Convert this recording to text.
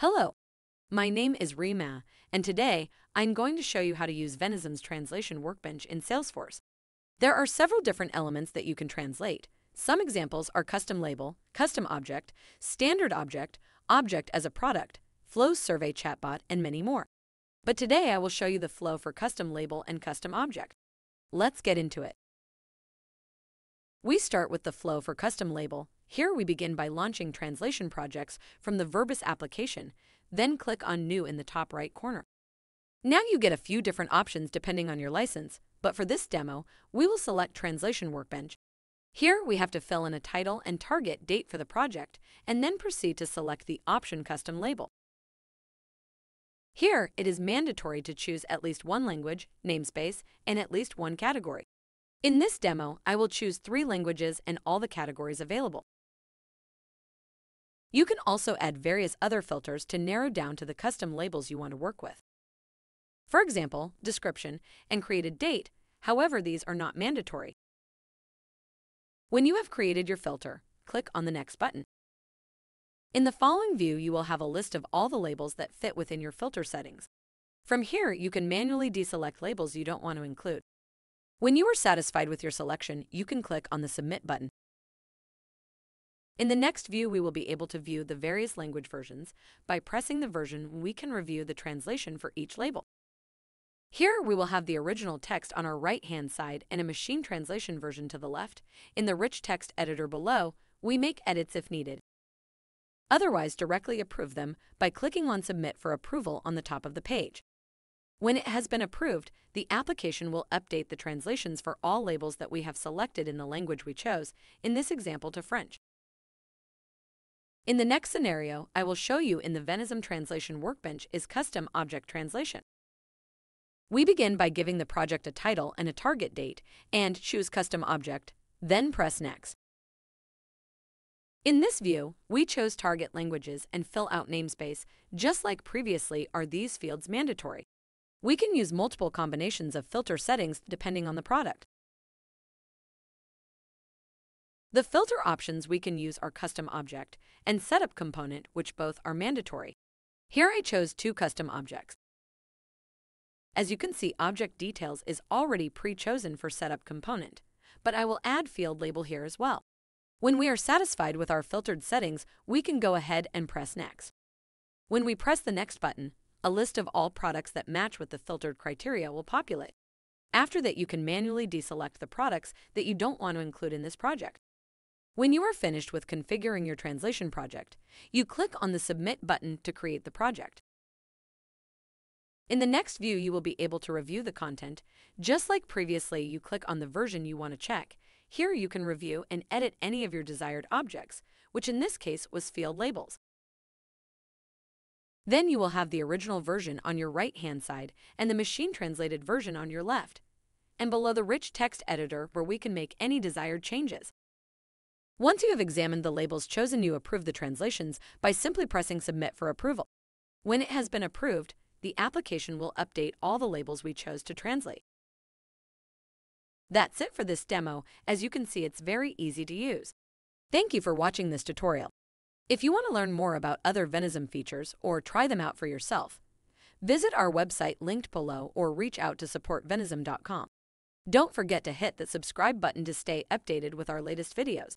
Hello, my name is Rima, and today I'm going to show you how to use Venizum's translation workbench in Salesforce. There are several different elements that you can translate. Some examples are custom label, custom object, standard object, object as a product, flow survey chatbot, and many more. But today I will show you the flow for custom label and custom object. Let's get into it. We start with the flow for custom label. Here we begin by launching translation projects from the Verbis application, then click on New in the top right corner. Now you get a few different options depending on your license, but for this demo, we will select Translation Workbench. Here we have to fill in a title and target date for the project, and then proceed to select the option custom label. Here, it is mandatory to choose at least one language, namespace, and at least one category. In this demo, I will choose three languages and all the categories available. You can also add various other filters to narrow down to the custom labels you want to work with. For example, description and created date, however these are not mandatory. When you have created your filter, click on the next button. In the following view, you will have a list of all the labels that fit within your filter settings. From here, you can manually deselect labels you don't want to include. When you are satisfied with your selection, you can click on the Submit button. In the next view, we will be able to view the various language versions. By pressing the version, we can review the translation for each label. Here, we will have the original text on our right-hand side and a machine translation version to the left. In the rich text editor below, we make edits if needed. Otherwise, directly approve them by clicking on Submit for approval on the top of the page. When it has been approved, the application will update the translations for all labels that we have selected in the language we chose, in this example to French. In the next scenario, I will show you in the Venizum Translation Workbench is Custom Object Translation. We begin by giving the project a title and a target date, and choose Custom Object, then press Next. In this view, we chose target languages and fill out namespace. Just like previously, are these fields mandatory? We can use multiple combinations of filter settings depending on the product. The filter options we can use are Custom Object and Setup Component, which both are mandatory. Here I chose two custom objects. As you can see, Object Details is already pre-chosen for Setup Component, but I will add Field Label here as well. When we are satisfied with our filtered settings, we can go ahead and press Next. When we press the Next button, a list of all products that match with the filtered criteria will populate. After that, you can manually deselect the products that you don't want to include in this project. When you are finished with configuring your translation project, you click on the Submit button to create the project. In the next view, you will be able to review the content. Just like previously, you click on the version you want to check. Here you can review and edit any of your desired objects, which in this case was field labels. Then you will have the original version on your right-hand side and the machine-translated version on your left, and below the rich text editor where we can make any desired changes. Once you have examined the labels chosen, you approve the translations by simply pressing Submit for approval. When it has been approved, the application will update all the labels we chose to translate. That's it for this demo. As you can see, it's very easy to use. Thank you for watching this tutorial. If you want to learn more about other Venizum features or try them out for yourself, visit our website linked below or reach out to supportvenizum.com. Don't forget to hit the subscribe button to stay updated with our latest videos.